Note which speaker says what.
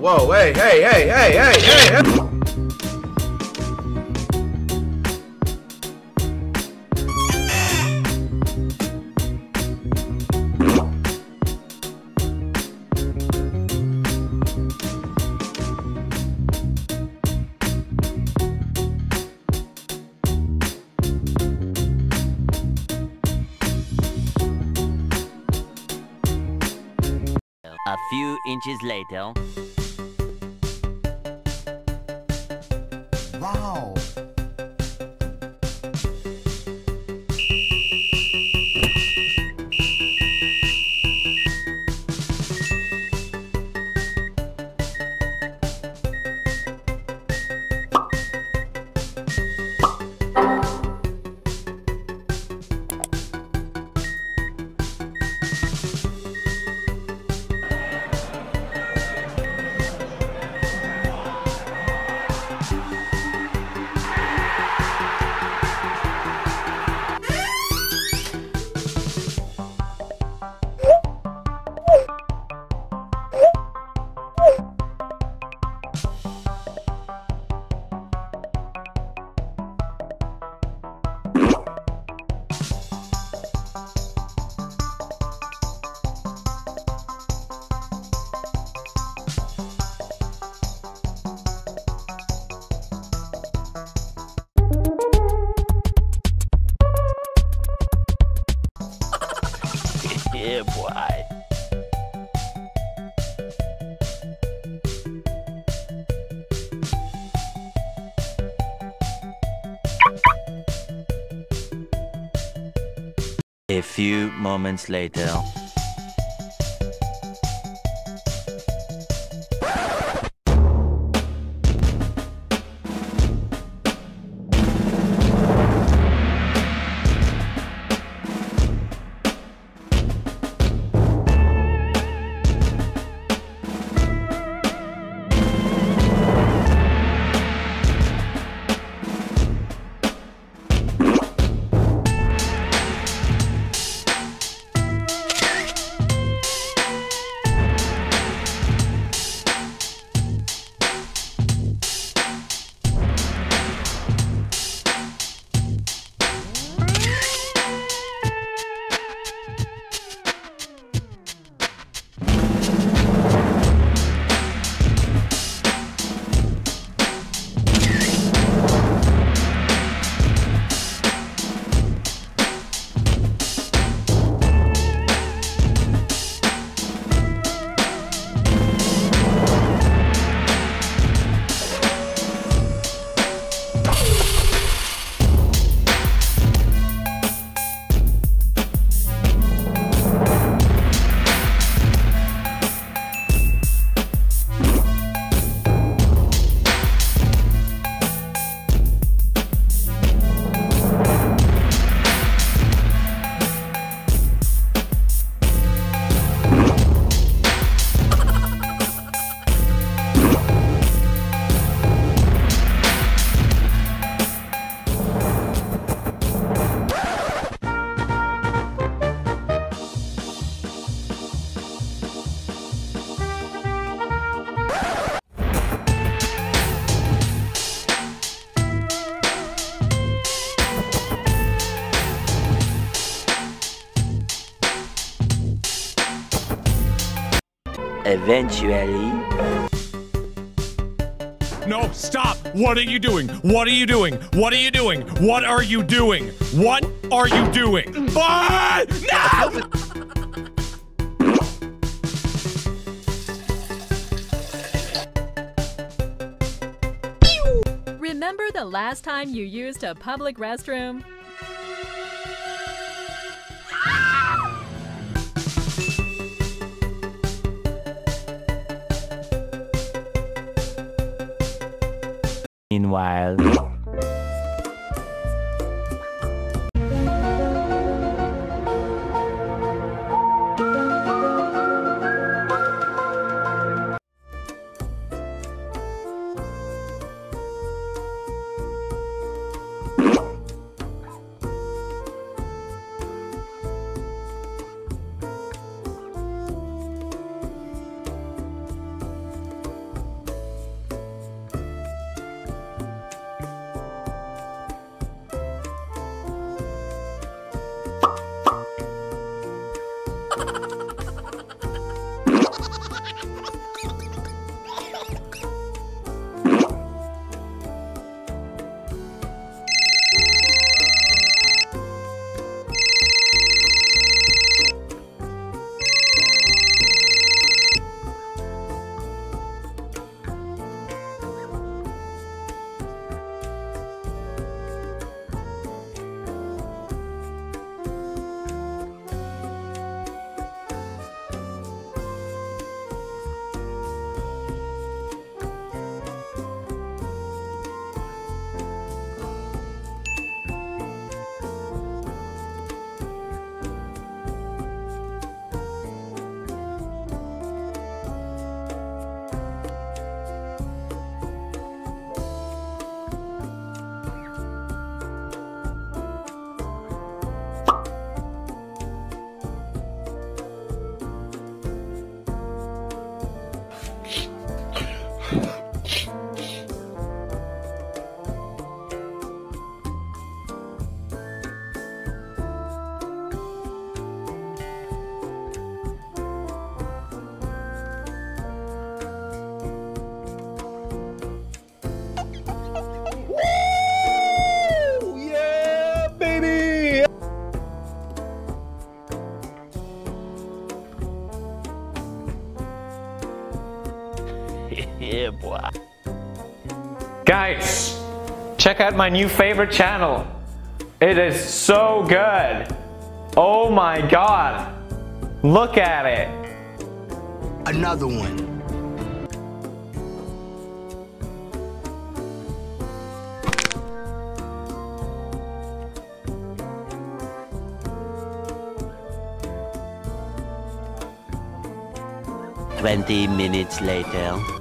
Speaker 1: whoa, hey, hey, hey, hey, hey, hey, hey.
Speaker 2: A few inches later. Few moments later. Eventually.
Speaker 3: No, stop! What are you doing? What are you doing? What are you doing? What are you doing? What are you doing? What? No!
Speaker 4: Remember the last time you used a public restroom?
Speaker 2: Meanwhile. ha ha ha
Speaker 5: Guys, check out my new favorite channel. It is so good. Oh my god. Look at it.
Speaker 6: Another one.
Speaker 2: Twenty minutes later.